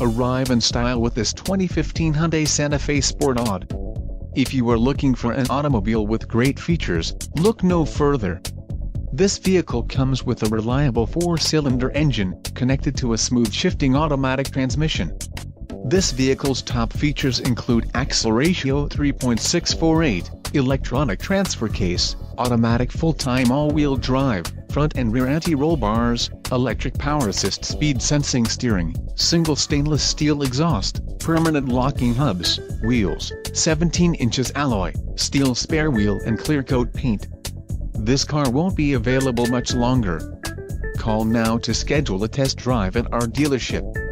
Arrive in style with this 2015 Hyundai Santa Fe Sport AWD. If you are looking for an automobile with great features, look no further. This vehicle comes with a reliable four-cylinder engine, connected to a smooth shifting automatic transmission. This vehicle's top features include axle ratio 3.648, electronic transfer case, automatic full-time all-wheel drive, front and rear anti-roll bars, electric power assist speed sensing steering, single stainless steel exhaust, permanent locking hubs, wheels, 17 inches alloy, steel spare wheel and clear coat paint. This car won't be available much longer. Call now to schedule a test drive at our dealership.